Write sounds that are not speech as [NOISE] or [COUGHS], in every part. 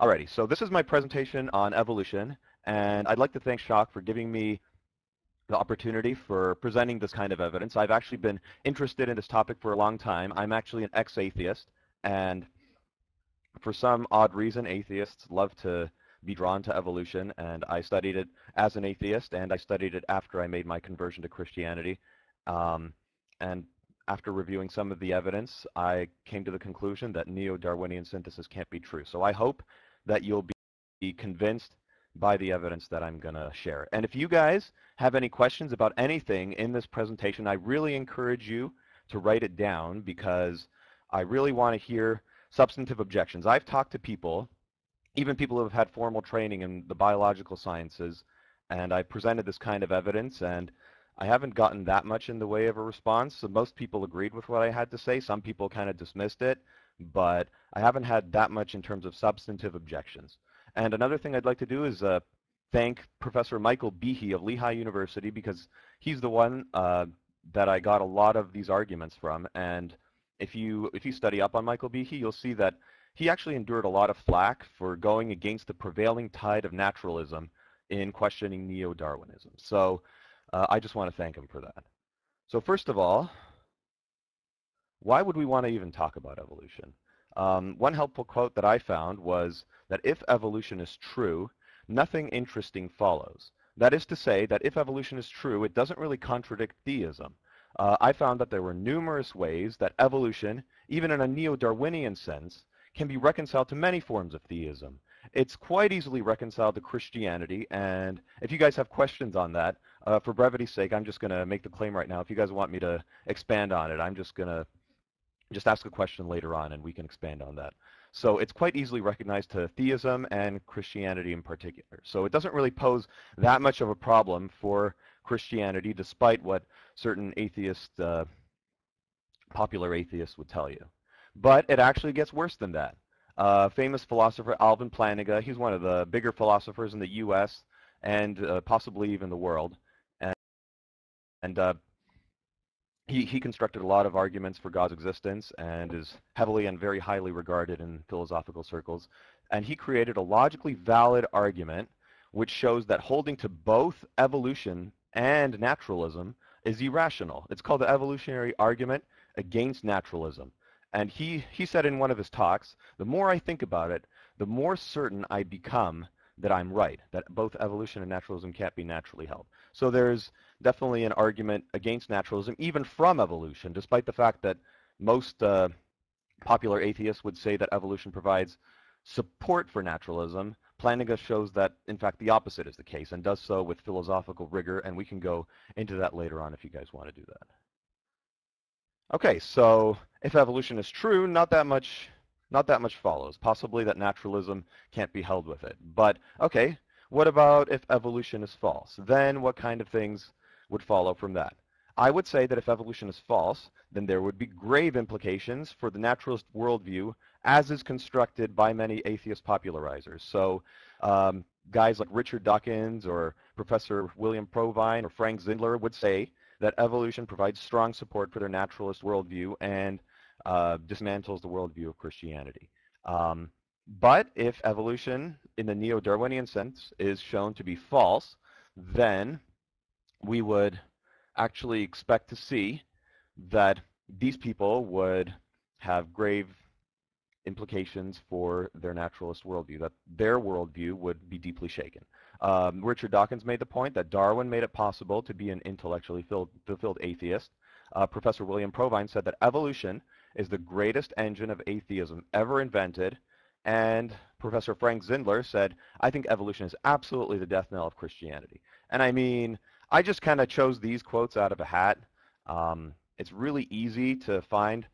Alrighty, so this is my presentation on evolution, and I'd like to thank Jacques for giving me the opportunity for presenting this kind of evidence. I've actually been interested in this topic for a long time. I'm actually an ex-atheist, and for some odd reason, atheists love to be drawn to evolution, and I studied it as an atheist, and I studied it after I made my conversion to Christianity. Um, and after reviewing some of the evidence, I came to the conclusion that neo-Darwinian synthesis can't be true. So I hope that you'll be convinced by the evidence that I'm going to share. And if you guys have any questions about anything in this presentation, I really encourage you to write it down because I really want to hear substantive objections. I've talked to people, even people who have had formal training in the biological sciences, and I presented this kind of evidence, and I haven't gotten that much in the way of a response. So most people agreed with what I had to say. Some people kind of dismissed it, but I haven't had that much in terms of substantive objections. And another thing I'd like to do is uh, thank Professor Michael Behe of Lehigh University because he's the one uh, that I got a lot of these arguments from. And if you if you study up on Michael Behe, you'll see that he actually endured a lot of flack for going against the prevailing tide of naturalism in questioning neo-Darwinism. So uh, I just want to thank him for that. So first of all, why would we want to even talk about evolution? Um, one helpful quote that I found was that if evolution is true, nothing interesting follows. That is to say that if evolution is true, it doesn't really contradict theism. Uh, I found that there were numerous ways that evolution, even in a neo-Darwinian sense, can be reconciled to many forms of theism. It's quite easily reconciled to Christianity, and if you guys have questions on that, uh, for brevity's sake, I'm just going to make the claim right now. If you guys want me to expand on it, I'm just going to just ask a question later on, and we can expand on that. So it's quite easily recognized to theism and Christianity in particular. So it doesn't really pose that much of a problem for Christianity, despite what certain atheist, uh, popular atheists would tell you. But it actually gets worse than that. Uh, famous philosopher Alvin Plantinga, he's one of the bigger philosophers in the U.S. and uh, possibly even the world. And, and uh, he, he constructed a lot of arguments for God's existence and is heavily and very highly regarded in philosophical circles. And he created a logically valid argument which shows that holding to both evolution and naturalism is irrational. It's called the evolutionary argument against naturalism. And he, he said in one of his talks, the more I think about it, the more certain I become that I'm right, that both evolution and naturalism can't be naturally held. So there's definitely an argument against naturalism, even from evolution, despite the fact that most uh, popular atheists would say that evolution provides support for naturalism. Plantinga shows that, in fact, the opposite is the case and does so with philosophical rigor, and we can go into that later on if you guys want to do that. Okay, so if evolution is true, not that much not that much follows. Possibly that naturalism can't be held with it. But okay, what about if evolution is false? Then what kind of things would follow from that? I would say that if evolution is false, then there would be grave implications for the naturalist worldview as is constructed by many atheist popularizers. So um, guys like Richard Dawkins or Professor William Provine or Frank Zindler would say that evolution provides strong support for their naturalist worldview and uh, dismantles the worldview of Christianity. Um, but if evolution in the neo-Darwinian sense is shown to be false, then we would actually expect to see that these people would have grave implications for their naturalist worldview, that their worldview would be deeply shaken. Um, Richard Dawkins made the point that Darwin made it possible to be an intellectually fulfilled atheist. Uh, Professor William Provine said that evolution is the greatest engine of atheism ever invented, and Professor Frank Zindler said, I think evolution is absolutely the death knell of Christianity. And I mean, I just kind of chose these quotes out of a hat. Um, it's really easy to find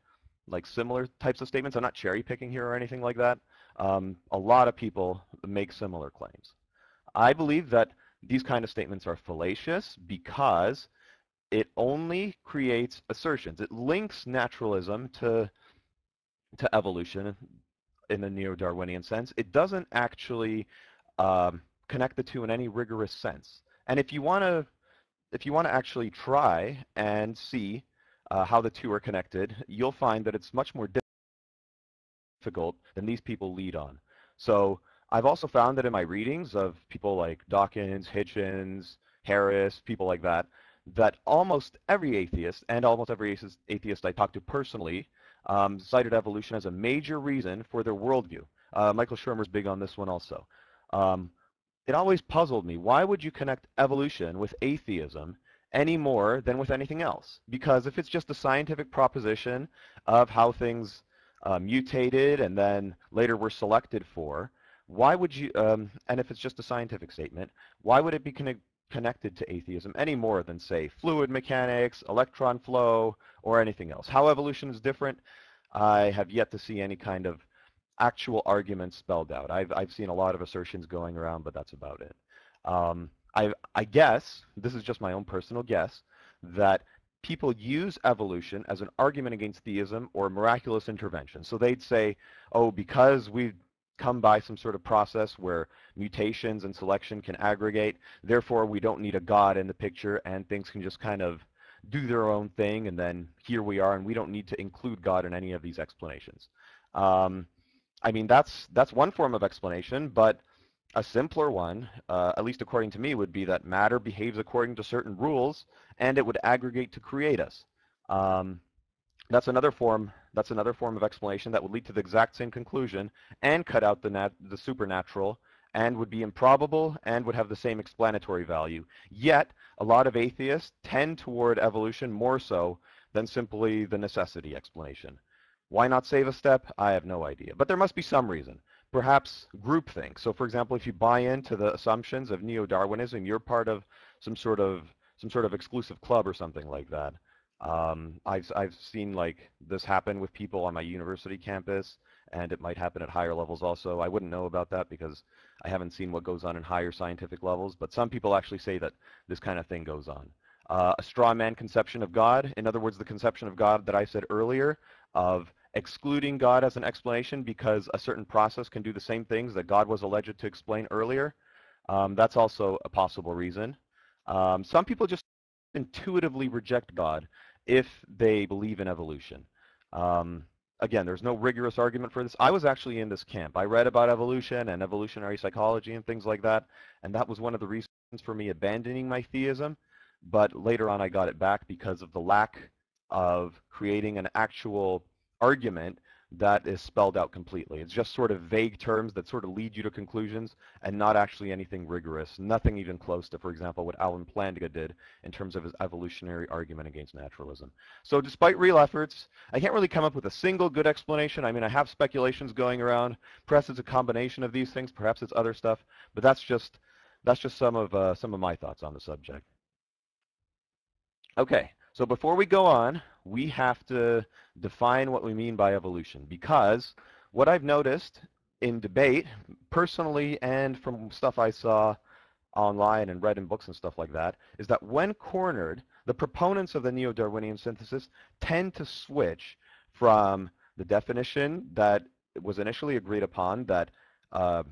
like similar types of statements. I'm not cherry picking here or anything like that. Um, a lot of people make similar claims. I believe that these kind of statements are fallacious because it only creates assertions. It links naturalism to, to evolution in a neo-Darwinian sense. It doesn't actually um, connect the two in any rigorous sense. And if you want to if you want to actually try and see uh, how the two are connected, you'll find that it's much more difficult than these people lead on. So I've also found that in my readings of people like Dawkins, Hitchens, Harris, people like that, that almost every atheist and almost every atheist I talked to personally um, cited evolution as a major reason for their worldview. Uh, Michael Shermer's big on this one also. Um, it always puzzled me. Why would you connect evolution with atheism any more than with anything else? Because if it's just a scientific proposition of how things uh, mutated and then later were selected for, why would you, um, and if it's just a scientific statement, why would it be connected connected to atheism any more than, say, fluid mechanics, electron flow, or anything else. How evolution is different, I have yet to see any kind of actual argument spelled out. I've, I've seen a lot of assertions going around, but that's about it. Um, I, I guess, this is just my own personal guess, that people use evolution as an argument against theism or miraculous intervention. So they'd say, oh, because we come by some sort of process where mutations and selection can aggregate. Therefore, we don't need a God in the picture and things can just kind of do their own thing and then here we are and we don't need to include God in any of these explanations. Um, I mean, that's, that's one form of explanation, but a simpler one, uh, at least according to me, would be that matter behaves according to certain rules and it would aggregate to create us. Um, that's another form that's another form of explanation that would lead to the exact same conclusion and cut out the, the supernatural and would be improbable and would have the same explanatory value. Yet, a lot of atheists tend toward evolution more so than simply the necessity explanation. Why not save a step? I have no idea. But there must be some reason. Perhaps groupthink. So for example, if you buy into the assumptions of neo-Darwinism, you're part of some sort of some sort of exclusive club or something like that. Um, I've, I've seen like this happen with people on my university campus, and it might happen at higher levels also. I wouldn't know about that because I haven't seen what goes on in higher scientific levels, but some people actually say that this kind of thing goes on. Uh, a straw man conception of God, in other words, the conception of God that I said earlier of excluding God as an explanation because a certain process can do the same things that God was alleged to explain earlier. Um, that's also a possible reason. Um, some people just intuitively reject God if they believe in evolution. Um, again, there's no rigorous argument for this. I was actually in this camp. I read about evolution and evolutionary psychology and things like that, and that was one of the reasons for me abandoning my theism. But later on, I got it back because of the lack of creating an actual argument that is spelled out completely. It's just sort of vague terms that sort of lead you to conclusions and not actually anything rigorous, nothing even close to, for example, what Alan Plantinga did in terms of his evolutionary argument against naturalism. So despite real efforts, I can't really come up with a single good explanation. I mean, I have speculations going around. Perhaps it's a combination of these things. Perhaps it's other stuff. But that's just, that's just some of, uh, some of my thoughts on the subject. Okay, so before we go on, we have to define what we mean by evolution because what I've noticed in debate, personally and from stuff I saw online and read in books and stuff like that, is that when cornered, the proponents of the neo-Darwinian synthesis tend to switch from the definition that was initially agreed upon that uh,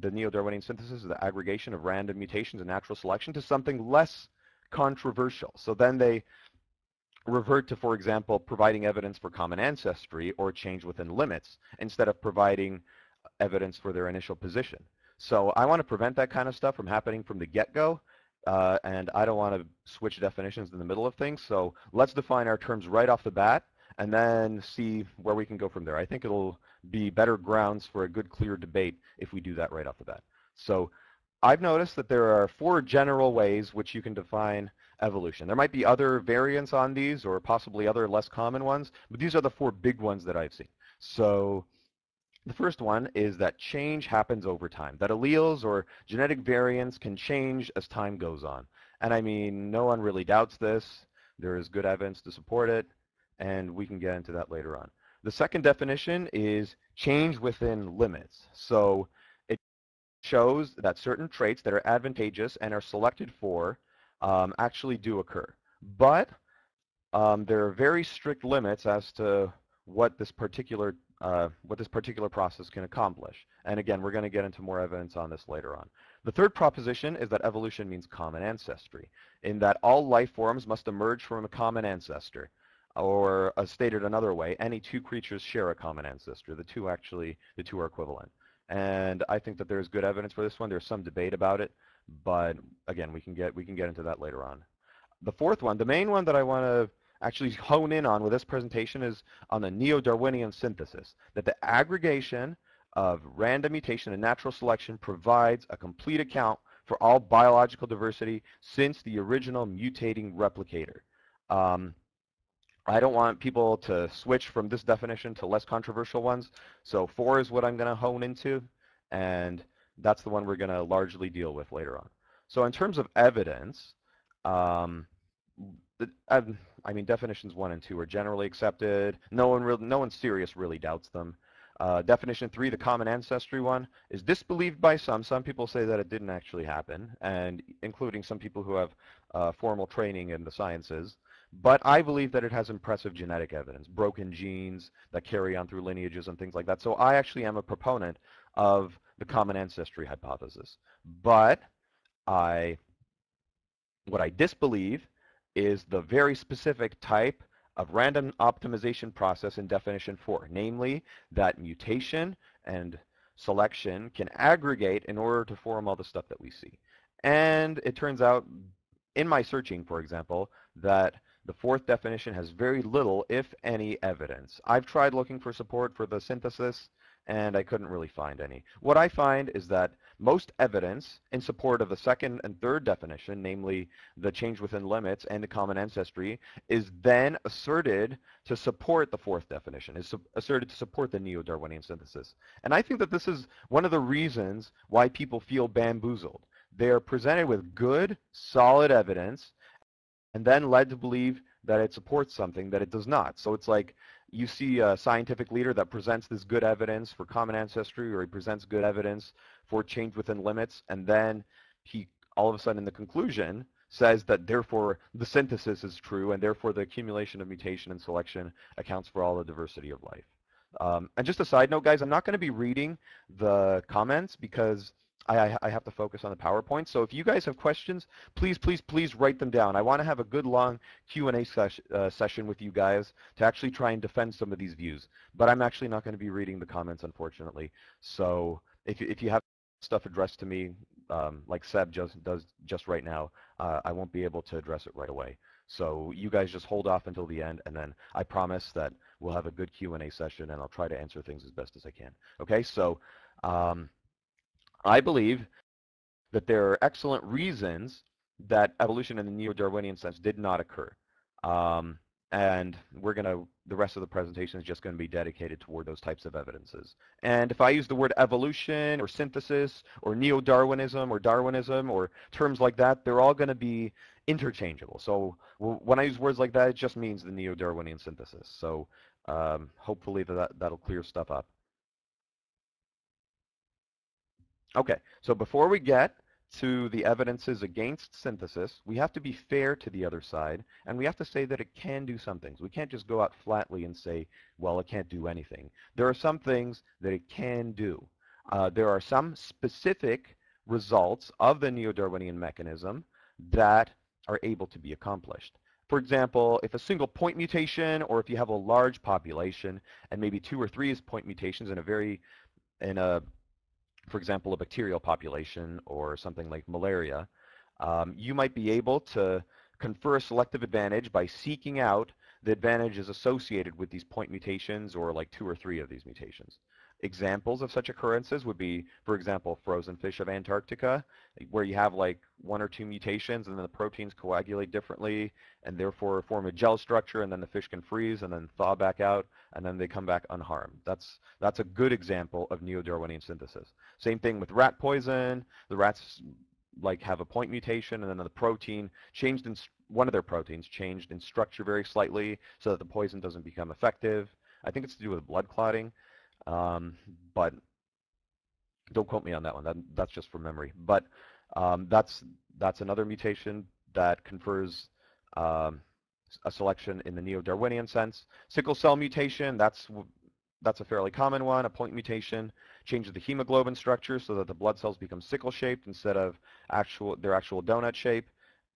the neo-Darwinian synthesis is the aggregation of random mutations and natural selection to something less controversial. So then they revert to, for example, providing evidence for common ancestry or change within limits instead of providing evidence for their initial position. So I want to prevent that kind of stuff from happening from the get-go, uh, and I don't want to switch definitions in the middle of things. So let's define our terms right off the bat and then see where we can go from there. I think it'll be better grounds for a good, clear debate if we do that right off the bat. So I've noticed that there are four general ways which you can define evolution. There might be other variants on these or possibly other less common ones, but these are the four big ones that I've seen. So the first one is that change happens over time, that alleles or genetic variants can change as time goes on. And I mean, no one really doubts this. There is good evidence to support it, and we can get into that later on. The second definition is change within limits. So it shows that certain traits that are advantageous and are selected for um, actually do occur. But um, there are very strict limits as to what this particular uh, what this particular process can accomplish. And again, we're going to get into more evidence on this later on. The third proposition is that evolution means common ancestry, in that all life forms must emerge from a common ancestor. Or uh, stated another way, any two creatures share a common ancestor. The two actually, the two are equivalent. And I think that there's good evidence for this one. There's some debate about it, but again, we can get we can get into that later on. The fourth one, the main one that I want to actually [LAUGHS] hone in on with this presentation is on the neo-Darwinian synthesis, that the aggregation of random mutation and natural selection provides a complete account for all biological diversity since the original mutating replicator. Um, I don't want people to switch from this definition to less controversial ones. So four is what I'm going to hone into, and that's the one we're going to largely deal with later on. So in terms of evidence, um, the, I mean, definitions one and two are generally accepted. No one, really, no one serious really doubts them. Uh, definition three, the common ancestry one, is disbelieved by some. Some people say that it didn't actually happen, and including some people who have uh, formal training in the sciences. But I believe that it has impressive genetic evidence, broken genes that carry on through lineages and things like that. So I actually am a proponent of the common ancestry hypothesis. But I, what I disbelieve is the very specific type of random optimization process in definition 4, namely that mutation and selection can aggregate in order to form all the stuff that we see. And it turns out, in my searching, for example, that the fourth definition has very little, if any, evidence. I've tried looking for support for the synthesis, and I couldn't really find any. What I find is that most evidence in support of the second and third definition, namely the change within limits and the common ancestry, is then asserted to support the fourth definition, is asserted to support the neo-Darwinian synthesis. And I think that this is one of the reasons why people feel bamboozled. They are presented with good, solid evidence, and then led to believe that it supports something that it does not. So it's like you see a scientific leader that presents this good evidence for common ancestry or he presents good evidence for change within limits and then he all of a sudden in the conclusion says that therefore the synthesis is true and therefore the accumulation of mutation and selection accounts for all the diversity of life. Um, and just a side note guys, I'm not going to be reading the comments because I, I, have to focus on the PowerPoint. So if you guys have questions, please, please, please write them down. I want to have a good long Q&A ses uh, session with you guys to actually try and defend some of these views. But I'm actually not going to be reading the comments, unfortunately. So if, if you have stuff addressed to me, um, like Seb just does just right now, uh, I won't be able to address it right away. So you guys just hold off until the end, and then I promise that we'll have a good Q&A session, and I'll try to answer things as best as I can. Okay, so... Um, I believe that there are excellent reasons that evolution in the neo-Darwinian sense did not occur. Um, and we're going to, the rest of the presentation is just going to be dedicated toward those types of evidences. And if I use the word evolution or synthesis or neo-Darwinism or Darwinism or terms like that, they're all going to be interchangeable. So when I use words like that, it just means the neo-Darwinian synthesis. So um, hopefully that, that'll clear stuff up. Okay, so before we get to the evidences against synthesis, we have to be fair to the other side, and we have to say that it can do some things. We can't just go out flatly and say, well, it can't do anything. There are some things that it can do. Uh, there are some specific results of the neo-Darwinian mechanism that are able to be accomplished. For example, if a single point mutation or if you have a large population and maybe two or three point mutations in a very in a for example, a bacterial population or something like malaria, um, you might be able to confer a selective advantage by seeking out the advantages associated with these point mutations or like two or three of these mutations. Examples of such occurrences would be, for example, frozen fish of Antarctica, where you have like one or two mutations and then the proteins coagulate differently and therefore form a gel structure and then the fish can freeze and then thaw back out and then they come back unharmed. That's, that's a good example of neo-Darwinian synthesis. Same thing with rat poison. The rats like have a point mutation and then the protein changed in one of their proteins changed in structure very slightly so that the poison doesn't become effective. I think it's to do with blood clotting, um, but don't quote me on that one. That, that's just from memory. But um, that's that's another mutation that confers um, a selection in the neo-Darwinian sense. Sickle cell mutation, that's that's a fairly common one. A point mutation changes the hemoglobin structure so that the blood cells become sickle-shaped instead of actual their actual donut shape,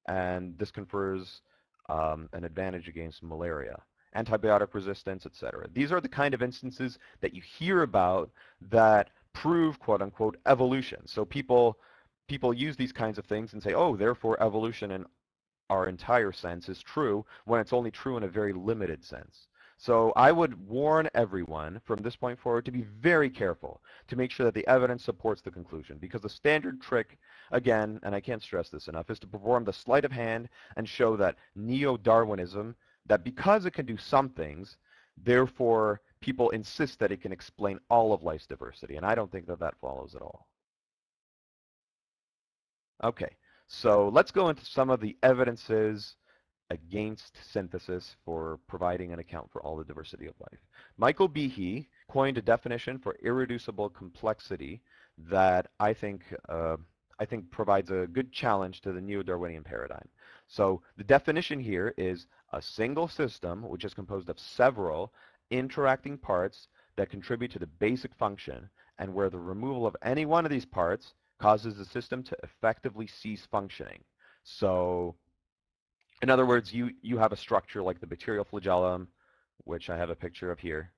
and this confers um, an advantage against malaria, antibiotic resistance, etc. These are the kind of instances that you hear about that prove quote unquote evolution. So people people use these kinds of things and say, oh, therefore evolution in our entire sense is true when it's only true in a very limited sense. So I would warn everyone from this point forward to be very careful to make sure that the evidence supports the conclusion because the standard trick, again, and I can't stress this enough, is to perform the sleight of hand and show that neo-Darwinism, that because it can do some things, therefore people insist that it can explain all of life's diversity. And I don't think that that follows at all. Okay, so let's go into some of the evidences against synthesis for providing an account for all the diversity of life. Michael Behe coined a definition for irreducible complexity that I think uh, I think provides a good challenge to the neo-Darwinian paradigm. So the definition here is a single system which is composed of several interacting parts that contribute to the basic function and where the removal of any one of these parts causes the system to effectively cease functioning. So in other words, you, you have a structure like the bacterial flagellum, which I have a picture of here,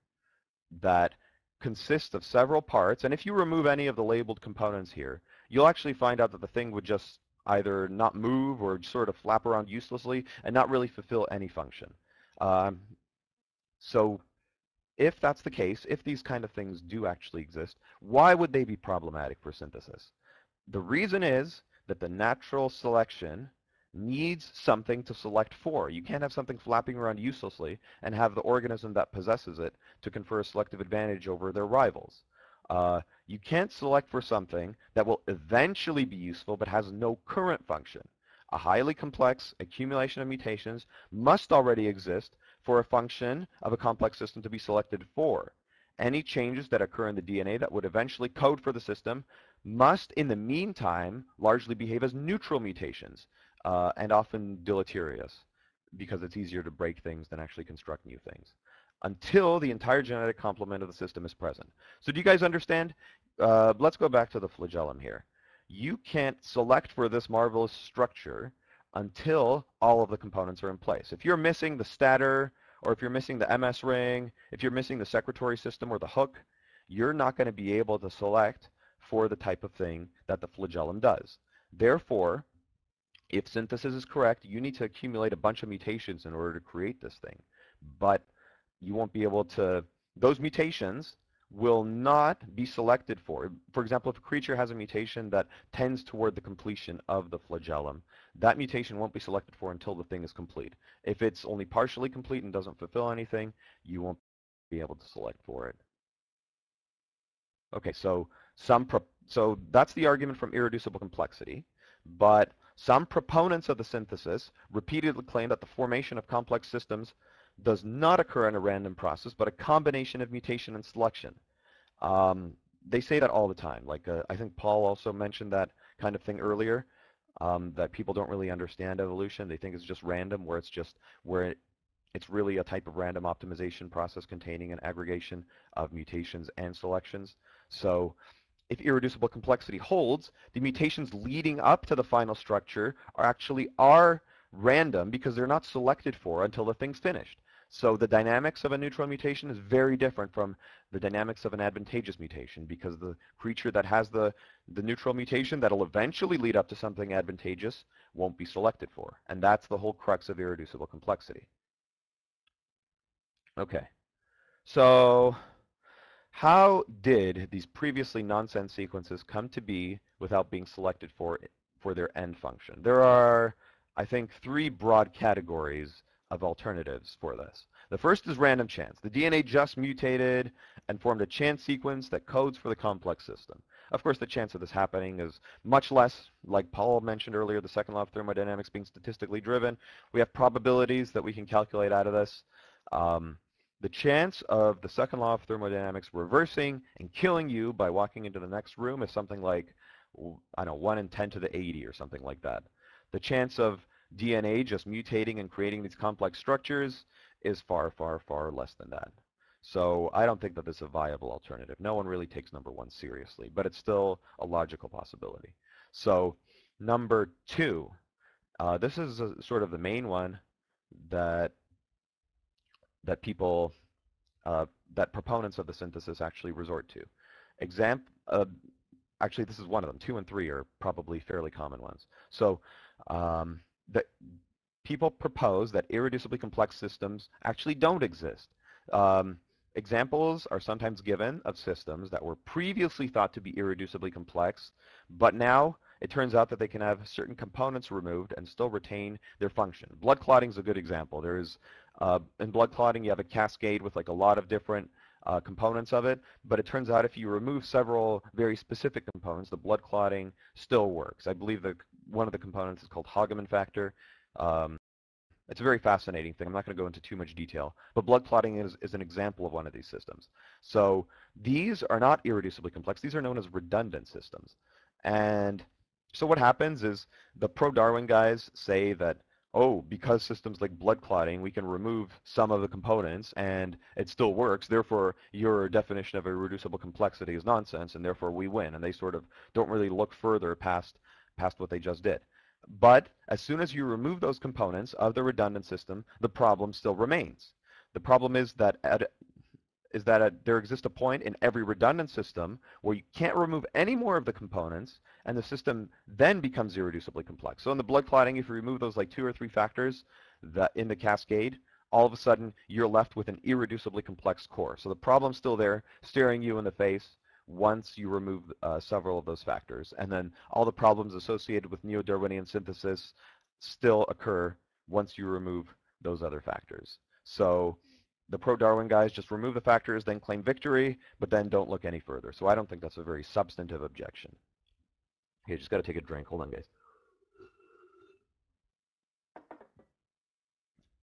that consists of several parts. And if you remove any of the labeled components here, you'll actually find out that the thing would just either not move or sort of flap around uselessly and not really fulfill any function. Um, so if that's the case, if these kind of things do actually exist, why would they be problematic for synthesis? The reason is that the natural selection needs something to select for. You can't have something flapping around uselessly and have the organism that possesses it to confer a selective advantage over their rivals. Uh, you can't select for something that will eventually be useful but has no current function. A highly complex accumulation of mutations must already exist for a function of a complex system to be selected for. Any changes that occur in the DNA that would eventually code for the system must, in the meantime, largely behave as neutral mutations uh, and often deleterious because it's easier to break things than actually construct new things until the entire genetic complement of the system is present. So do you guys understand? Uh, let's go back to the flagellum here. You can't select for this marvelous structure until all of the components are in place. If you're missing the stator, or if you're missing the MS ring, if you're missing the secretory system or the hook, you're not going to be able to select for the type of thing that the flagellum does. Therefore, if synthesis is correct, you need to accumulate a bunch of mutations in order to create this thing. But you won't be able to, those mutations will not be selected for. For example, if a creature has a mutation that tends toward the completion of the flagellum, that mutation won't be selected for until the thing is complete. If it's only partially complete and doesn't fulfill anything, you won't be able to select for it. Okay, so some so that's the argument from irreducible complexity, but some proponents of the synthesis repeatedly claim that the formation of complex systems does not occur in a random process, but a combination of mutation and selection. Um, they say that all the time. Like uh, I think Paul also mentioned that kind of thing earlier, um, that people don't really understand evolution. They think it's just random, where it's just where it, it's really a type of random optimization process containing an aggregation of mutations and selections. So if irreducible complexity holds, the mutations leading up to the final structure are actually are random because they're not selected for until the thing's finished. So the dynamics of a neutral mutation is very different from the dynamics of an advantageous mutation because the creature that has the, the neutral mutation that'll eventually lead up to something advantageous won't be selected for. And that's the whole crux of irreducible complexity. Okay. So how did these previously nonsense sequences come to be without being selected for, for their end function? There are, I think, three broad categories of alternatives for this. The first is random chance. The DNA just mutated and formed a chance sequence that codes for the complex system. Of course, the chance of this happening is much less, like Paul mentioned earlier, the second law of thermodynamics being statistically driven. We have probabilities that we can calculate out of this. Um, the chance of the second law of thermodynamics reversing and killing you by walking into the next room is something like, I don't know, 1 in 10 to the 80 or something like that. The chance of DNA just mutating and creating these complex structures is far, far, far less than that. So I don't think that this is a viable alternative. No one really takes number one seriously, but it's still a logical possibility. So number two, uh, this is a, sort of the main one that that people, uh, that proponents of the synthesis actually resort to. Exam uh, actually this is one of them. Two and three are probably fairly common ones. So um, that people propose that irreducibly complex systems actually don't exist. Um, examples are sometimes given of systems that were previously thought to be irreducibly complex, but now it turns out that they can have certain components removed and still retain their function. Blood clotting is a good example. There's uh, in blood clotting, you have a cascade with like a lot of different uh, components of it, but it turns out if you remove several very specific components, the blood clotting still works. I believe that one of the components is called Hageman factor. Um, it's a very fascinating thing. I'm not going to go into too much detail, but blood clotting is, is an example of one of these systems. So these are not irreducibly complex. These are known as redundant systems. And so what happens is the pro-Darwin guys say that oh, because systems like blood clotting, we can remove some of the components and it still works, therefore your definition of irreducible complexity is nonsense and therefore we win. And they sort of don't really look further past, past what they just did. But as soon as you remove those components of the redundant system, the problem still remains. The problem is that at, is that there exists a point in every redundant system where you can't remove any more of the components, and the system then becomes irreducibly complex. So in the blood clotting, if you remove those like two or three factors that in the cascade, all of a sudden you're left with an irreducibly complex core. So the problem's still there, staring you in the face once you remove uh, several of those factors. And then all the problems associated with neo-Darwinian synthesis still occur once you remove those other factors. So the pro-Darwin guys just remove the factors, then claim victory, but then don't look any further. So I don't think that's a very substantive objection. Okay, just got to take a drink. Hold on, guys.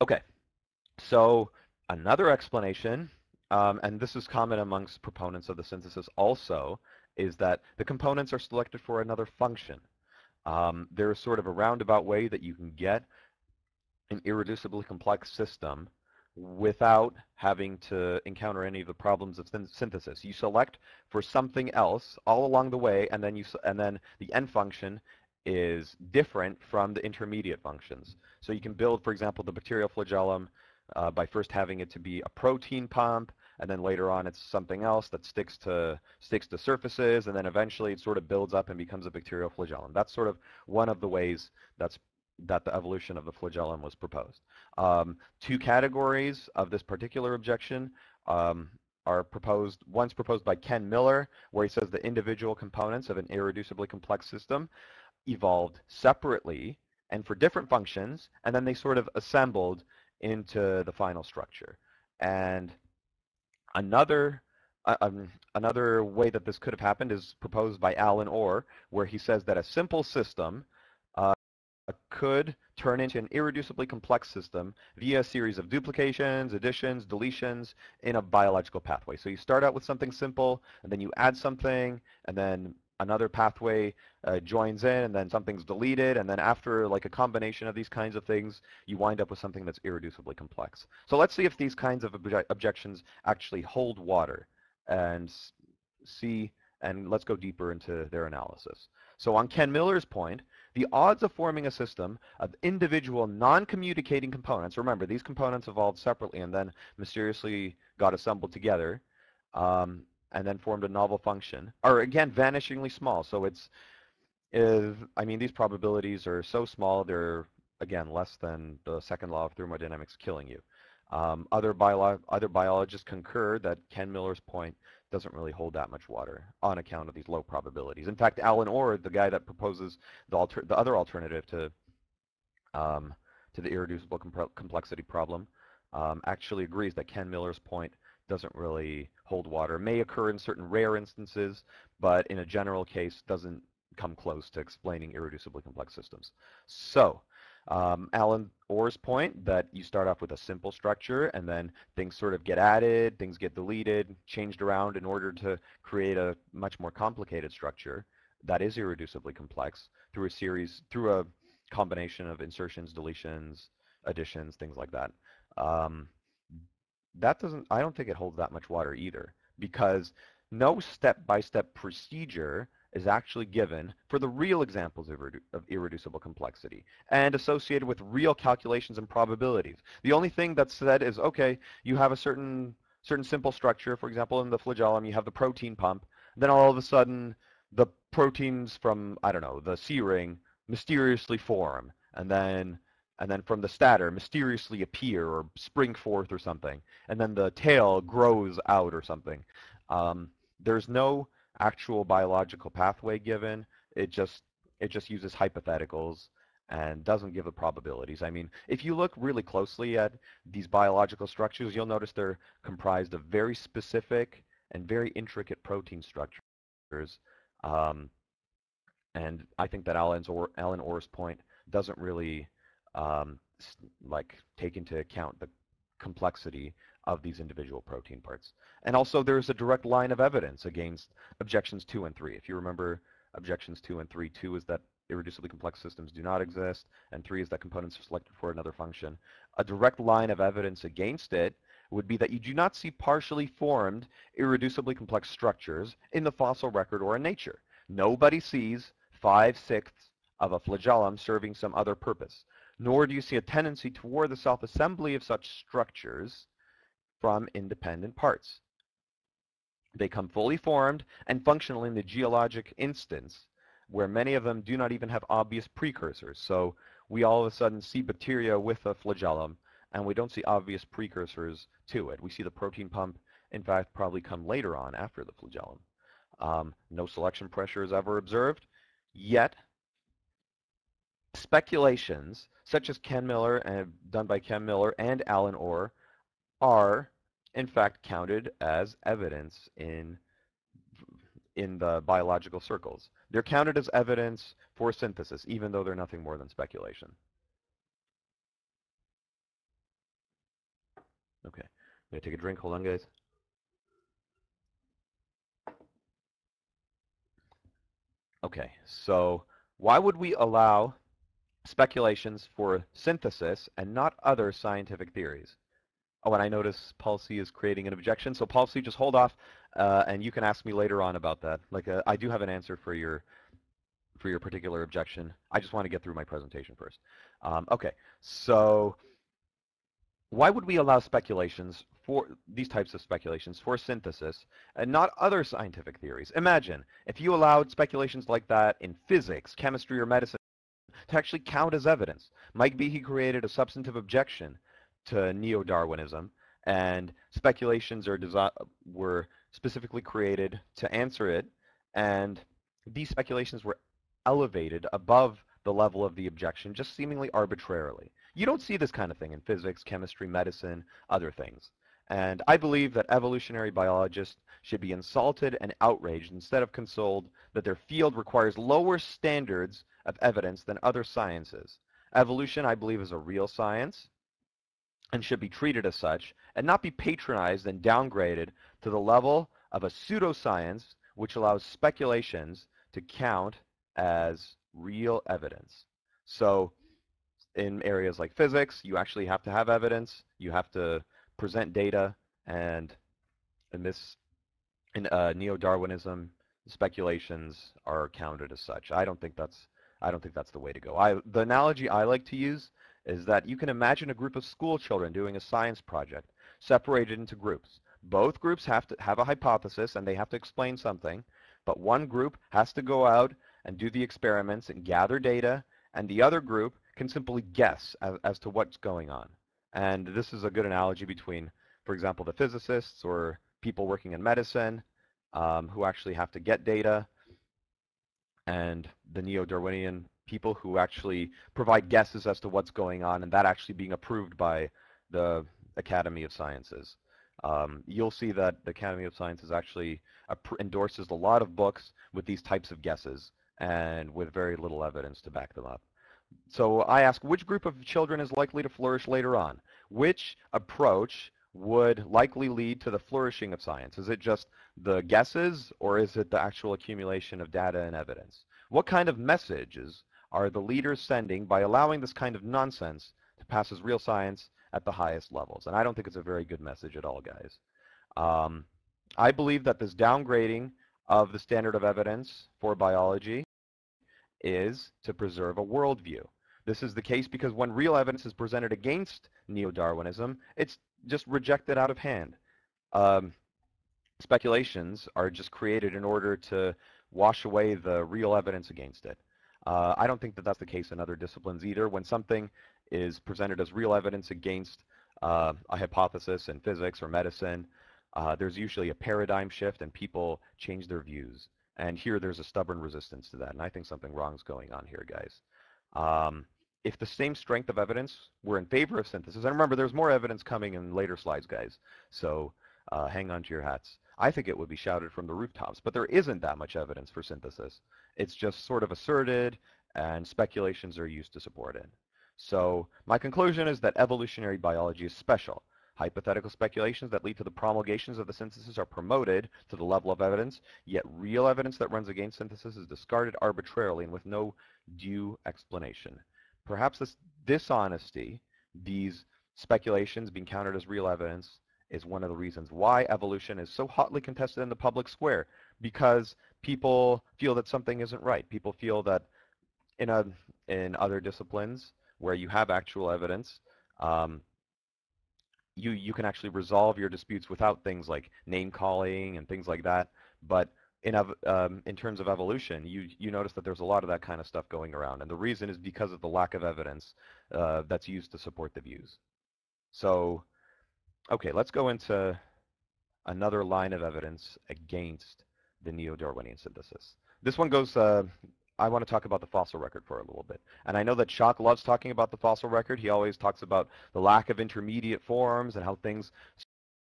Okay, so another explanation, um, and this is common amongst proponents of the synthesis also, is that the components are selected for another function. Um, there's sort of a roundabout way that you can get an irreducibly complex system without having to encounter any of the problems of synthesis. You select for something else all along the way, and then you and then the end function is different from the intermediate functions. So you can build, for example, the bacterial flagellum uh, by first having it to be a protein pump, and then later on it's something else that sticks to sticks to surfaces, and then eventually it sort of builds up and becomes a bacterial flagellum. That's sort of one of the ways that's that the evolution of the flagellum was proposed. Um, two categories of this particular objection um, are proposed. One's proposed by Ken Miller, where he says the individual components of an irreducibly complex system evolved separately and for different functions, and then they sort of assembled into the final structure. And another uh, um, another way that this could have happened is proposed by Allen Orr, where he says that a simple system could turn into an irreducibly complex system via a series of duplications, additions, deletions in a biological pathway. So you start out with something simple, and then you add something, and then another pathway uh, joins in, and then something's deleted, and then after like a combination of these kinds of things, you wind up with something that's irreducibly complex. So let's see if these kinds of obje objections actually hold water, and see, and let's go deeper into their analysis. So on Ken Miller's point, the odds of forming a system of individual non-communicating components, remember these components evolved separately and then mysteriously got assembled together um, and then formed a novel function, are again vanishingly small. So it's, if, I mean these probabilities are so small they're again less than the second law of thermodynamics killing you. Um, other, bio other biologists concur that Ken Miller's point doesn't really hold that much water on account of these low probabilities. In fact, Allen Orr, the guy that proposes the, alter the other alternative to um, to the irreducible complexity problem, um, actually agrees that Ken Miller's point doesn't really hold water. May occur in certain rare instances, but in a general case doesn't come close to explaining irreducibly complex systems. So um, Allen Orr's point that you start off with a simple structure and then things sort of get added, things get deleted, changed around in order to create a much more complicated structure that is irreducibly complex through a series, through a combination of insertions, deletions, additions, things like that. Um, that doesn't, I don't think it holds that much water either because no step-by-step -step procedure is actually given for the real examples of, of, irreducible complexity and associated with real calculations and probabilities. The only thing that's said is, okay, you have a certain certain simple structure. For example, in the flagellum, you have the protein pump, then all of a sudden the proteins from, I don't know, the C ring mysteriously form, and then and then from the stator mysteriously appear or spring forth or something, and then the tail grows out or something. Um, there's no actual biological pathway given. It just it just uses hypotheticals and doesn't give the probabilities. I mean, if you look really closely at these biological structures, you'll notice they're comprised of very specific and very intricate protein structures. Um, and I think that Allen's or, Allen Orr's point doesn't really um, like take into account the complexity of these individual protein parts. And also there's a direct line of evidence against objections 2 and 3. If you remember objections 2 and 3, 2 is that irreducibly complex systems do not exist, and 3 is that components are selected for another function. A direct line of evidence against it would be that you do not see partially formed irreducibly complex structures in the fossil record or in nature. Nobody sees five-sixths of a flagellum serving some other purpose, nor do you see a tendency toward the self-assembly of such structures from independent parts. They come fully formed and functional in the geologic instance, where many of them do not even have obvious precursors. So we all of a sudden see bacteria with a flagellum, and we don't see obvious precursors to it. We see the protein pump, in fact, probably come later on after the flagellum. Um, no selection pressure is ever observed, yet speculations such as Ken Miller and done by Ken Miller and Allen Orr are in fact counted as evidence in in the biological circles. They're counted as evidence for synthesis, even though they're nothing more than speculation. Okay, I'm gonna take a drink. Hold on, guys. Okay, so why would we allow speculations for synthesis and not other scientific theories? Oh, and I notice policy is creating an objection. So policy, just hold off, uh, and you can ask me later on about that. Like, uh, I do have an answer for your for your particular objection. I just want to get through my presentation first. Um, okay, so why would we allow speculations for these types of speculations for synthesis and not other scientific theories? Imagine if you allowed speculations like that in physics, chemistry, or medicine to actually count as evidence. Mike Behe created a substantive objection to neo-Darwinism, and speculations are were specifically created to answer it, and these speculations were elevated above the level of the objection just seemingly arbitrarily. You don't see this kind of thing in physics, chemistry, medicine, other things. And I believe that evolutionary biologists should be insulted and outraged instead of consoled that their field requires lower standards of evidence than other sciences. Evolution, I believe, is a real science and should be treated as such and not be patronized and downgraded to the level of a pseudoscience which allows speculations to count as real evidence. So in areas like physics, you actually have to have evidence, you have to present data, and in this, in uh, neo-Darwinism, speculations are counted as such. I don't think that's I don't think that's the way to go. I, the analogy I like to use is that you can imagine a group of school children doing a science project separated into groups. Both groups have to have a hypothesis and they have to explain something, but one group has to go out and do the experiments and gather data, and the other group can simply guess as, as to what's going on. And this is a good analogy between, for example, the physicists or people working in medicine um, who actually have to get data and the neo-Darwinian people who actually provide guesses as to what's going on and that actually being approved by the Academy of Sciences. Um, you'll see that the Academy of Sciences actually endorses a lot of books with these types of guesses and with very little evidence to back them up. So I ask, which group of children is likely to flourish later on? Which approach would likely lead to the flourishing of science? Is it just the guesses or is it the actual accumulation of data and evidence? What kind of messages are the leaders sending by allowing this kind of nonsense to pass as real science at the highest levels? And I don't think it's a very good message at all, guys. Um, I believe that this downgrading of the standard of evidence for biology is to preserve a worldview. This is the case because when real evidence is presented against neo-Darwinism, it's just rejected out of hand. Um, speculations are just created in order to wash away the real evidence against it. Uh, I don't think that that's the case in other disciplines either. When something is presented as real evidence against uh, a hypothesis in physics or medicine, uh, there's usually a paradigm shift and people change their views. And here there's a stubborn resistance to that. And I think something wrong is going on here, guys. Um, if the same strength of evidence were in favor of synthesis, and remember there's more evidence coming in later slides, guys, so uh, hang on to your hats. I think it would be shouted from the rooftops, but there isn't that much evidence for synthesis. It's just sort of asserted and speculations are used to support it. So my conclusion is that evolutionary biology is special. Hypothetical speculations that lead to the promulgations of the synthesis are promoted to the level of evidence, yet real evidence that runs against synthesis is discarded arbitrarily and with no due explanation. Perhaps this dishonesty, these speculations being counted as real evidence, is one of the reasons why evolution is so hotly contested in the public square because people feel that something isn't right. People feel that in, a, in other disciplines where you have actual evidence, um, you, you can actually resolve your disputes without things like name calling and things like that. But in, um, in terms of evolution, you, you notice that there's a lot of that kind of stuff going around. And the reason is because of the lack of evidence uh, that's used to support the views. So Okay, let's go into another line of evidence against the neo-Darwinian synthesis. This one goes, uh, I want to talk about the fossil record for a little bit. And I know that Shock loves talking about the fossil record. He always talks about the lack of intermediate forms and how things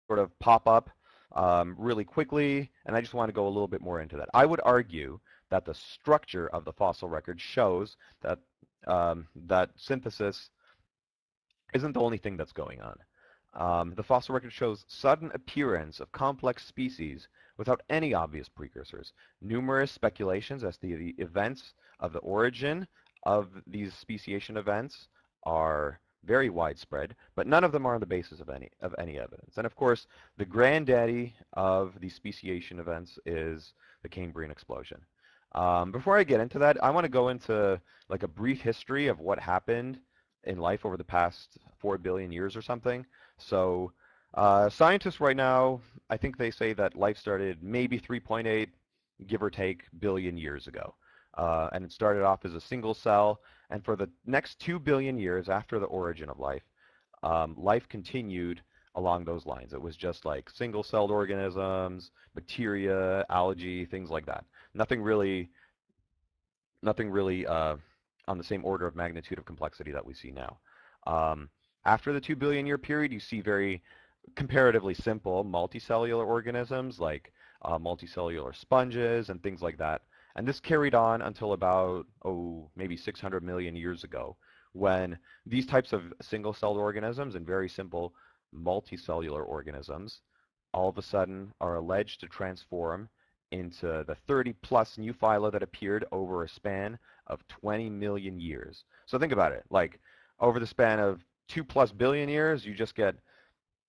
sort of pop up um, really quickly. And I just want to go a little bit more into that. I would argue that the structure of the fossil record shows that, um, that synthesis isn't the only thing that's going on. Um, the fossil record shows sudden appearance of complex species without any obvious precursors. Numerous speculations as to the events of the origin of these speciation events are very widespread, but none of them are on the basis of any of any evidence. And of course, the granddaddy of these speciation events is the Cambrian explosion. Um, before I get into that, I want to go into like a brief history of what happened in life over the past four billion years or something. So uh, scientists right now, I think they say that life started maybe 3.8, give or take, billion years ago. Uh, and it started off as a single cell. And for the next 2 billion years after the origin of life, um, life continued along those lines. It was just like single-celled organisms, bacteria, algae, things like that. Nothing really, nothing really uh, on the same order of magnitude of complexity that we see now. Um, after the 2 billion year period, you see very comparatively simple multicellular organisms like uh, multicellular sponges and things like that. And this carried on until about, oh, maybe 600 million years ago when these types of single-celled organisms and very simple multicellular organisms all of a sudden are alleged to transform into the 30 plus new phyla that appeared over a span of 20 million years. So think about it, like over the span of two plus billion years, you just get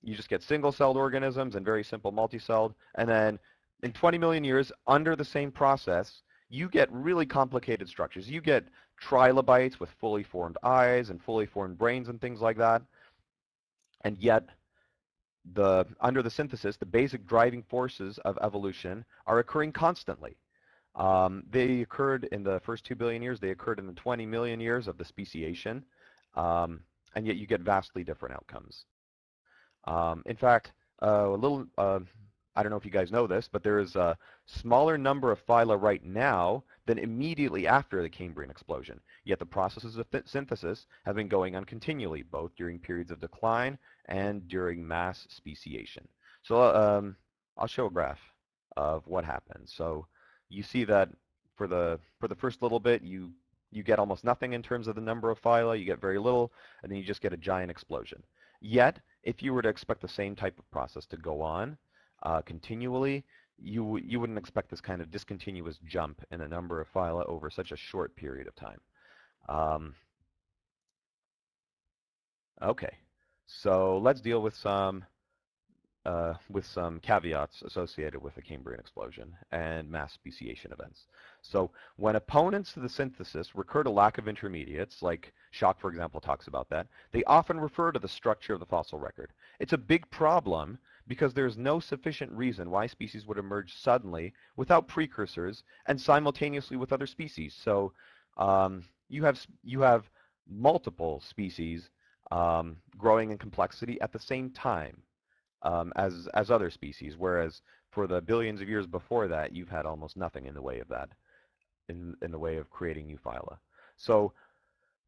you just get single-celled organisms and very simple multi-celled. And then in 20 million years, under the same process, you get really complicated structures. You get trilobites with fully formed eyes and fully formed brains and things like that. And yet, the under the synthesis, the basic driving forces of evolution are occurring constantly. Um, they occurred in the first 2 billion years. They occurred in the 20 million years of the speciation. Um, and yet you get vastly different outcomes. Um, in fact, uh, a little, uh, I don't know if you guys know this, but there is a smaller number of phyla right now than immediately after the Cambrian explosion. Yet the processes of synthesis have been going on continually, both during periods of decline and during mass speciation. So um, I'll show a graph of what happens. So you see that for the for the first little bit, you you get almost nothing in terms of the number of phyla, you get very little, and then you just get a giant explosion. Yet, if you were to expect the same type of process to go on uh, continually, you, you wouldn't expect this kind of discontinuous jump in the number of phyla over such a short period of time. Um, okay, so let's deal with some uh, with some caveats associated with the Cambrian explosion and mass speciation events. So when opponents to the synthesis recur to lack of intermediates, like Shock, for example, talks about that, they often refer to the structure of the fossil record. It's a big problem because there's no sufficient reason why species would emerge suddenly without precursors and simultaneously with other species. So um, you have you have multiple species um, growing in complexity at the same time um, as as other species, whereas for the billions of years before that, you've had almost nothing in the way of that, in in the way of creating new phyla. So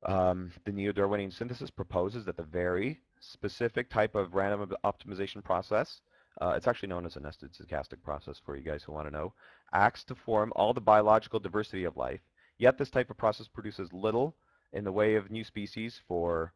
um, the neo-Darwinian synthesis proposes that the very specific type of random optimization process, uh, it's actually known as a nested stochastic process for you guys who want to know, acts to form all the biological diversity of life, yet this type of process produces little in the way of new species for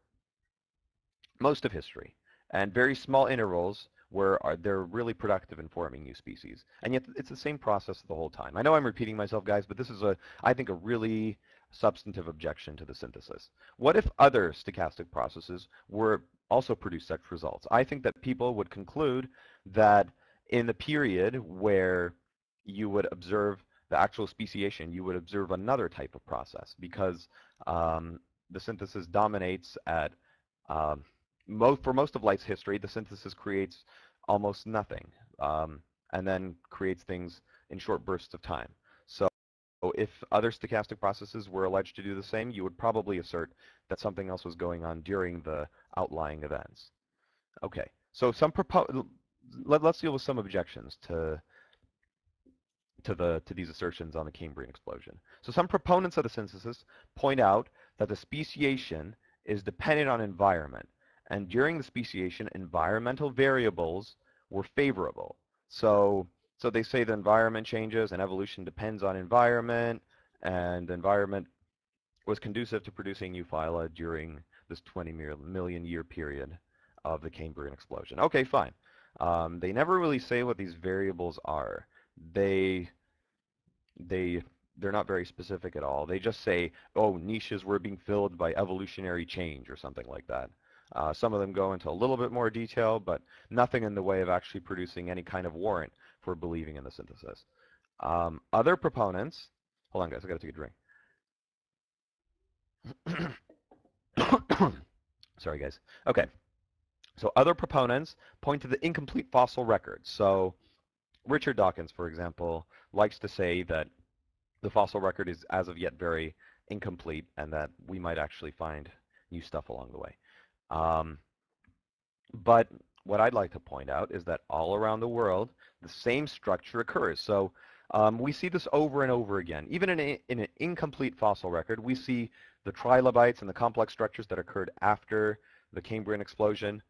most of history, and very small intervals where are, they're really productive in forming new species. And yet it's the same process the whole time. I know I'm repeating myself, guys, but this is, a, I think, a really substantive objection to the synthesis. What if other stochastic processes were also produce such results? I think that people would conclude that in the period where you would observe the actual speciation, you would observe another type of process because um, the synthesis dominates at, um, for most of life's history, the synthesis creates almost nothing um, and then creates things in short bursts of time. So if other stochastic processes were alleged to do the same, you would probably assert that something else was going on during the outlying events. Okay, so some let, us deal with some objections to to the to these assertions on the Cambrian explosion. So some proponents of the synthesis point out that the speciation is dependent on environment, and during the speciation, environmental variables were favorable. So so they say the environment changes and evolution depends on environment, and the environment was conducive to producing new phyla during this 20 million year period of the Cambrian explosion. Okay, fine. Um, they never really say what these variables are they they they're not very specific at all. They just say, oh, niches were being filled by evolutionary change or something like that. Uh, some of them go into a little bit more detail, but nothing in the way of actually producing any kind of warrant for believing in the synthesis. Um, other proponents, hold on guys, I gotta take a drink. [COUGHS] Sorry guys. Okay. So other proponents point to the incomplete fossil record. So Richard Dawkins, for example, likes to say that the fossil record is as of yet very incomplete and that we might actually find new stuff along the way. Um, but what I'd like to point out is that all around the world, the same structure occurs. So um, we see this over and over again. Even in, a, in, an incomplete fossil record, we see the trilobites and the complex structures that occurred after the Cambrian explosion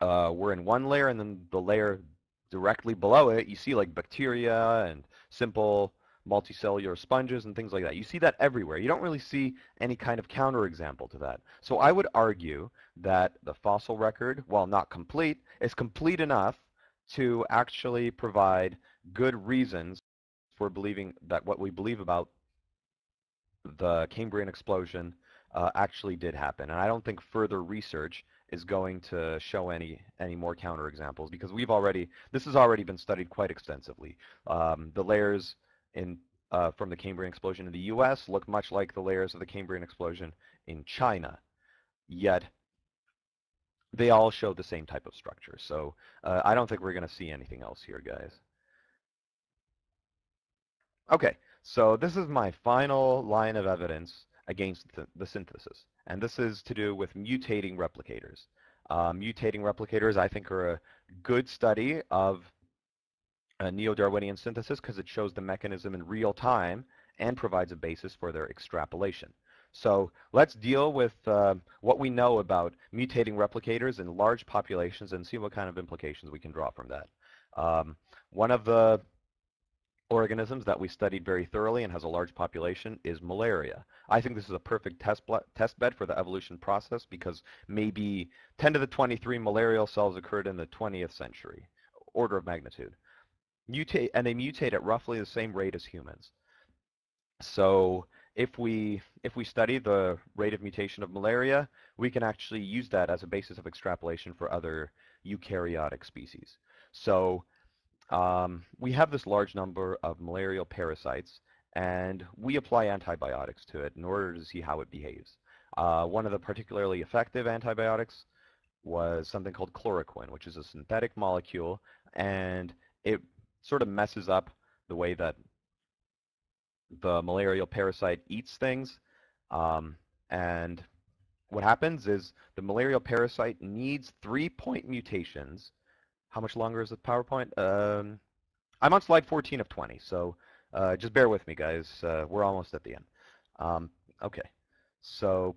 uh, were in one layer, and then the layer directly below it, you see like bacteria and simple multicellular sponges and things like that. You see that everywhere. You don't really see any kind of counterexample to that. So I would argue that the fossil record, while not complete, is complete enough to actually provide good reasons for believing that what we believe about the Cambrian explosion uh, actually did happen. And I don't think further research is going to show any any more counterexamples because we've already this has already been studied quite extensively. Um, the layers in uh, from the Cambrian explosion in the U.S. look much like the layers of the Cambrian explosion in China, yet they all show the same type of structure. So uh, I don't think we're going to see anything else here, guys. Okay, so this is my final line of evidence against the, the synthesis, and this is to do with mutating replicators. Uh, mutating replicators, I think, are a good study of a neo-Darwinian synthesis because it shows the mechanism in real time and provides a basis for their extrapolation. So let's deal with uh, what we know about mutating replicators in large populations and see what kind of implications we can draw from that. Um, one of the organisms that we studied very thoroughly and has a large population is malaria. I think this is a perfect test, test bed for the evolution process because maybe 10 to the 23 malarial cells occurred in the 20th century, order of magnitude. Mutate, and they mutate at roughly the same rate as humans. So if we if we study the rate of mutation of malaria, we can actually use that as a basis of extrapolation for other eukaryotic species. So um, we have this large number of malarial parasites, and we apply antibiotics to it in order to see how it behaves. Uh, one of the particularly effective antibiotics was something called chloroquine, which is a synthetic molecule, and it sort of messes up the way that the malarial parasite eats things. Um, and what happens is the malarial parasite needs three point mutations. How much longer is the PowerPoint? Um, I'm on slide 14 of 20, so uh, just bear with me, guys. Uh, we're almost at the end. Um, okay, so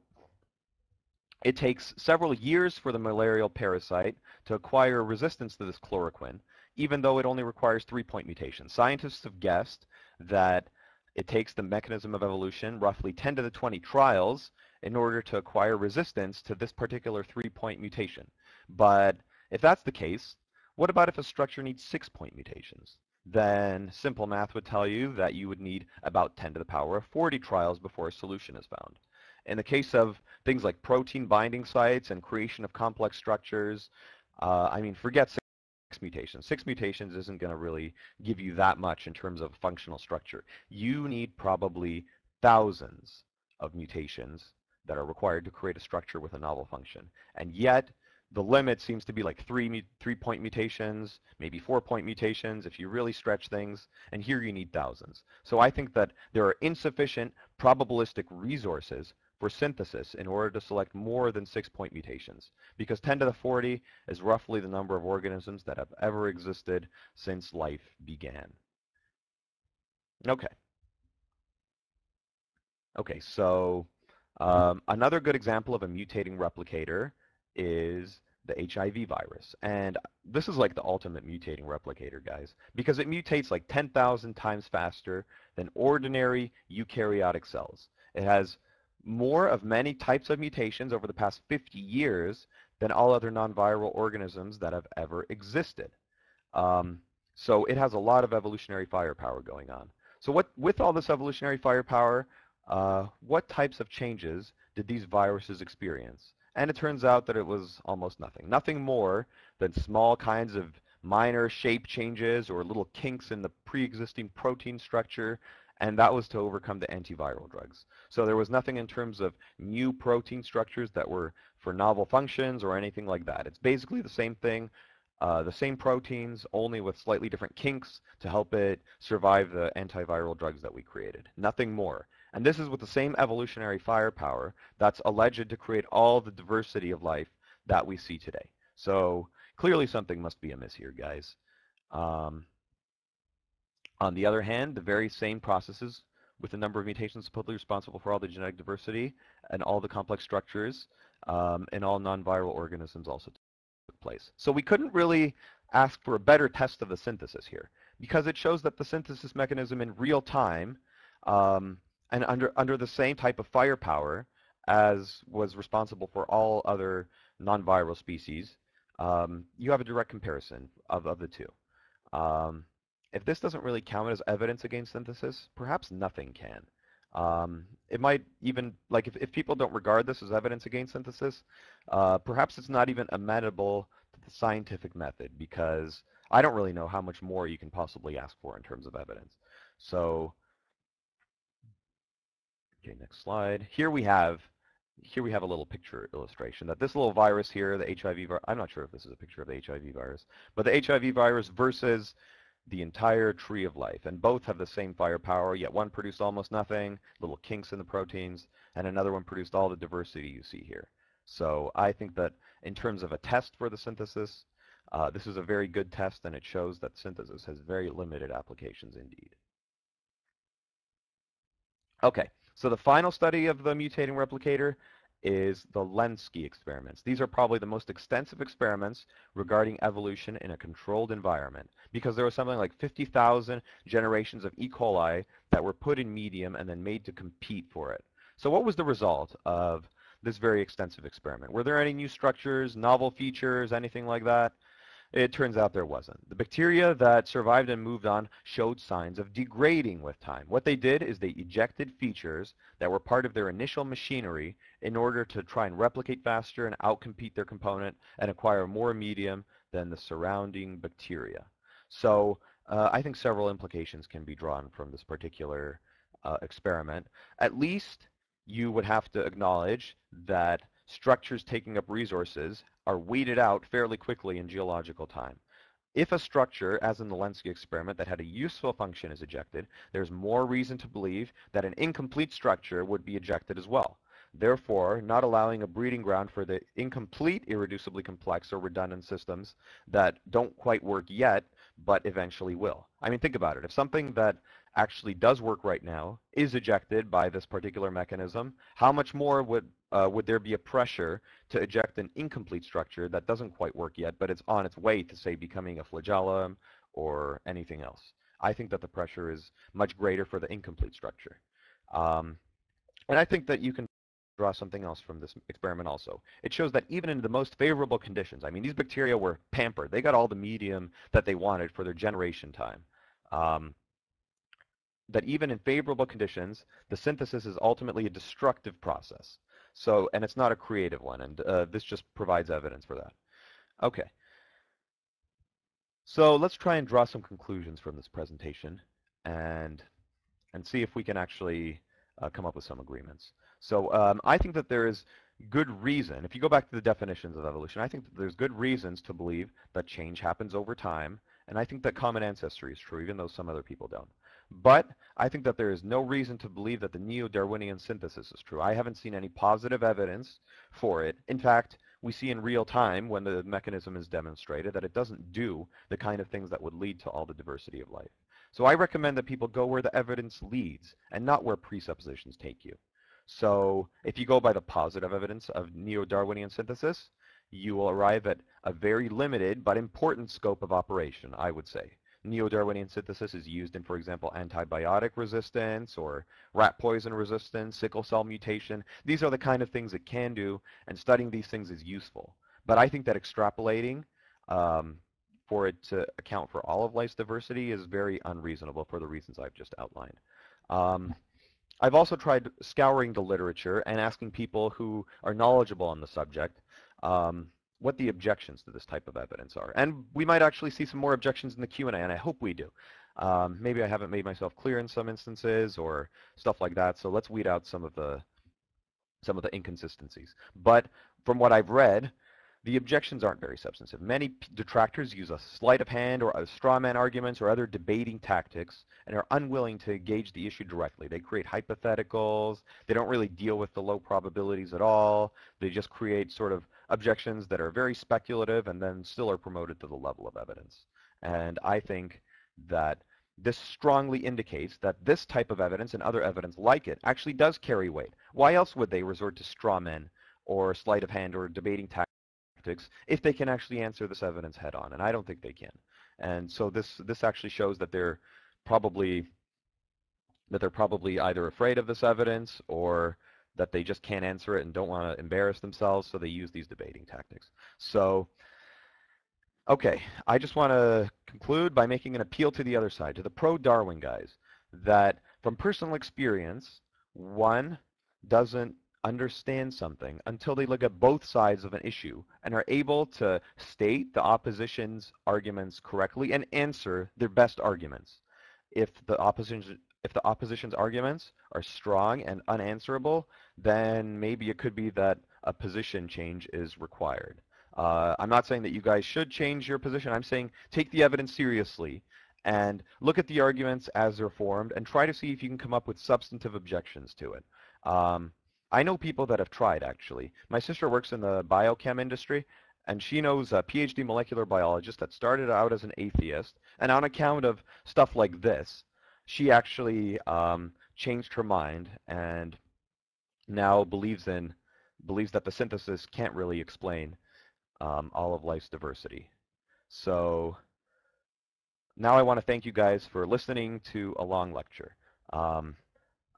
it takes several years for the malarial parasite to acquire resistance to this chloroquine, even though it only requires three-point mutations. Scientists have guessed that it takes the mechanism of evolution roughly 10 to the 20 trials in order to acquire resistance to this particular three-point mutation. But if that's the case, what about if a structure needs six-point mutations? Then simple math would tell you that you would need about 10 to the power of 40 trials before a solution is found. In the case of things like protein binding sites and creation of complex structures, uh, I mean, forget mutations. Six mutations isn't going to really give you that much in terms of functional structure. You need probably thousands of mutations that are required to create a structure with a novel function. And yet, the limit seems to be like three three point mutations, maybe four point mutations if you really stretch things, and here you need thousands. So I think that there are insufficient probabilistic resources for synthesis in order to select more than six point mutations because 10 to the 40 is roughly the number of organisms that have ever existed since life began. Okay. Okay, so um, another good example of a mutating replicator is the HIV virus. And this is like the ultimate mutating replicator, guys, because it mutates like 10,000 times faster than ordinary eukaryotic cells. It has more of many types of mutations over the past 50 years than all other non-viral organisms that have ever existed. Um, so it has a lot of evolutionary firepower going on. So what, with all this evolutionary firepower, uh, what types of changes did these viruses experience? And it turns out that it was almost nothing. Nothing more than small kinds of minor shape changes or little kinks in the pre-existing protein structure and that was to overcome the antiviral drugs. So there was nothing in terms of new protein structures that were for novel functions or anything like that. It's basically the same thing, uh, the same proteins, only with slightly different kinks to help it survive the antiviral drugs that we created. Nothing more. And this is with the same evolutionary firepower that's alleged to create all the diversity of life that we see today. So clearly something must be amiss here, guys. Um, on the other hand, the very same processes with the number of mutations supposedly responsible for all the genetic diversity and all the complex structures um, in all non-viral organisms also took place. So we couldn't really ask for a better test of the synthesis here because it shows that the synthesis mechanism in real time um, and under, under the same type of firepower as was responsible for all other non-viral species, um, you have a direct comparison of, of the two. Um, if this doesn't really count as evidence against synthesis, perhaps nothing can. Um, it might even, like if, if people don't regard this as evidence against synthesis, uh, perhaps it's not even amenable to the scientific method because I don't really know how much more you can possibly ask for in terms of evidence. So, okay, next slide. Here we have here we have a little picture illustration that this little virus here, the HIV virus, I'm not sure if this is a picture of the HIV virus, but the HIV virus versus the entire tree of life. And both have the same firepower, yet one produced almost nothing, little kinks in the proteins, and another one produced all the diversity you see here. So I think that in terms of a test for the synthesis, uh, this is a very good test and it shows that synthesis has very limited applications indeed. Okay, so the final study of the mutating replicator is the Lenski experiments. These are probably the most extensive experiments regarding evolution in a controlled environment because there was something like 50,000 generations of E. coli that were put in medium and then made to compete for it. So what was the result of this very extensive experiment? Were there any new structures, novel features, anything like that? It turns out there wasn't. The bacteria that survived and moved on showed signs of degrading with time. What they did is they ejected features that were part of their initial machinery in order to try and replicate faster and outcompete their component and acquire more medium than the surrounding bacteria. So uh, I think several implications can be drawn from this particular uh, experiment. At least you would have to acknowledge that structures taking up resources are weeded out fairly quickly in geological time. If a structure, as in the Lenski experiment, that had a useful function is ejected, there's more reason to believe that an incomplete structure would be ejected as well. Therefore, not allowing a breeding ground for the incomplete irreducibly complex or redundant systems that don't quite work yet, but eventually will. I mean, think about it. If something that actually does work right now is ejected by this particular mechanism, how much more would uh, would there be a pressure to eject an incomplete structure that doesn't quite work yet, but it's on its way to, say, becoming a flagellum or anything else? I think that the pressure is much greater for the incomplete structure. Um, and I think that you can draw something else from this experiment also. It shows that even in the most favorable conditions, I mean, these bacteria were pampered. They got all the medium that they wanted for their generation time. Um, that even in favorable conditions, the synthesis is ultimately a destructive process. So, and it's not a creative one, and uh, this just provides evidence for that. Okay. So let's try and draw some conclusions from this presentation and, and see if we can actually uh, come up with some agreements. So um, I think that there is good reason, if you go back to the definitions of evolution, I think that there's good reasons to believe that change happens over time, and I think that common ancestry is true, even though some other people don't. But I think that there is no reason to believe that the neo-Darwinian synthesis is true. I haven't seen any positive evidence for it. In fact, we see in real time when the mechanism is demonstrated that it doesn't do the kind of things that would lead to all the diversity of life. So I recommend that people go where the evidence leads and not where presuppositions take you. So if you go by the positive evidence of neo-Darwinian synthesis, you will arrive at a very limited but important scope of operation, I would say. Neo-Darwinian synthesis is used in, for example, antibiotic resistance or rat poison resistance, sickle cell mutation. These are the kind of things it can do, and studying these things is useful. But I think that extrapolating um, for it to account for all of life's diversity is very unreasonable for the reasons I've just outlined. Um, I've also tried scouring the literature and asking people who are knowledgeable on the subject um, what the objections to this type of evidence are. And we might actually see some more objections in the Q&A, and I hope we do. Um, maybe I haven't made myself clear in some instances or stuff like that, so let's weed out some of the some of the inconsistencies. But from what I've read, the objections aren't very substantive. Many detractors use a sleight of hand or a straw man arguments or other debating tactics and are unwilling to engage the issue directly. They create hypotheticals. They don't really deal with the low probabilities at all. They just create sort of objections that are very speculative and then still are promoted to the level of evidence. And I think that this strongly indicates that this type of evidence and other evidence like it actually does carry weight. Why else would they resort to straw men or sleight of hand or debating tactics if they can actually answer this evidence head on, and I don't think they can. And so this this actually shows that they're probably that they're probably either afraid of this evidence or that they just can't answer it and don't want to embarrass themselves, so they use these debating tactics. So, okay, I just want to conclude by making an appeal to the other side, to the pro-Darwin guys, that from personal experience, one doesn't understand something until they look at both sides of an issue and are able to state the opposition's arguments correctly and answer their best arguments. If the opposition if the opposition's arguments are strong and unanswerable, then maybe it could be that a position change is required. Uh, I'm not saying that you guys should change your position. I'm saying take the evidence seriously and look at the arguments as they're formed and try to see if you can come up with substantive objections to it. Um, I know people that have tried actually. My sister works in the biochem industry and she knows a PhD molecular biologist that started out as an atheist and on account of stuff like this, she actually um, changed her mind and now believes in believes that the synthesis can't really explain um, all of life's diversity. So now I want to thank you guys for listening to a long lecture. Um,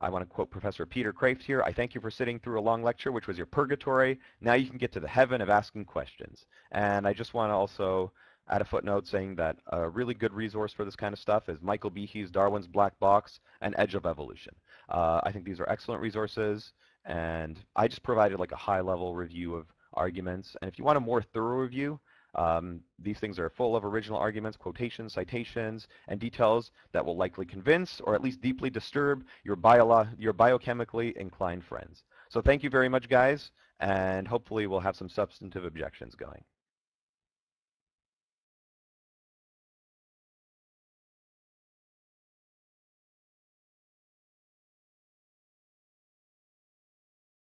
I want to quote Professor Peter Kreeft here. I thank you for sitting through a long lecture, which was your purgatory. Now you can get to the heaven of asking questions. And I just want to also add a footnote saying that a really good resource for this kind of stuff is Michael Behe's Darwin's Black Box and Edge of Evolution. Uh, I think these are excellent resources, and I just provided like a high-level review of arguments. And if you want a more thorough review, um, these things are full of original arguments, quotations, citations, and details that will likely convince or at least deeply disturb your, bio your biochemically inclined friends. So thank you very much, guys, and hopefully we'll have some substantive objections going.